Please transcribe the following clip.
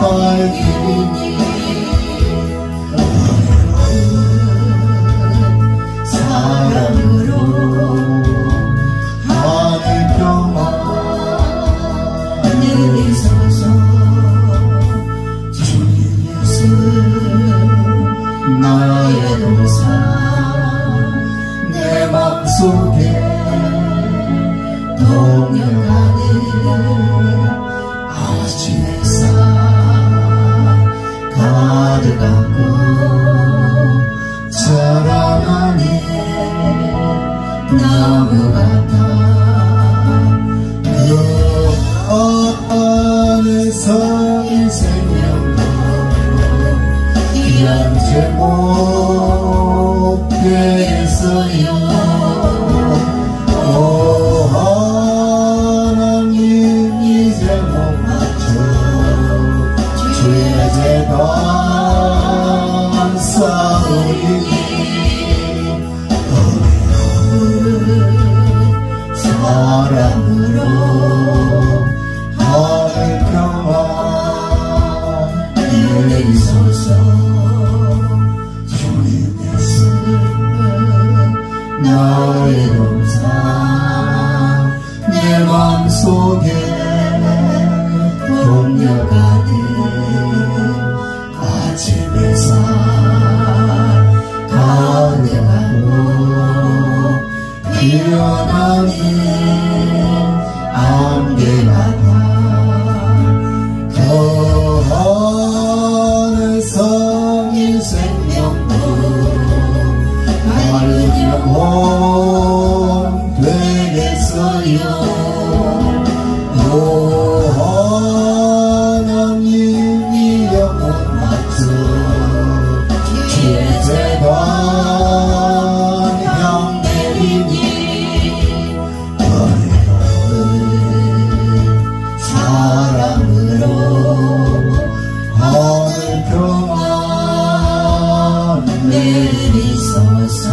밝히니 내 맘속에 동역하는 아침 햇살 가득하고 자라나니 나무 같아 되겠어요. 오 하나님 이제 못 맞춰. 주의 재단 싸우리니 사랑으로 하늘 평화 주님께서 나의 동상 내 맘속에 동력하는 아침 햇살 가득하고 피어나는 안개 같아 더 하늘서 인생 영혼 되겠어요. 오 하나님 이 영혼 맞춰 주의 재단 향 내리니. 사랑으로 하늘 평화 내리소서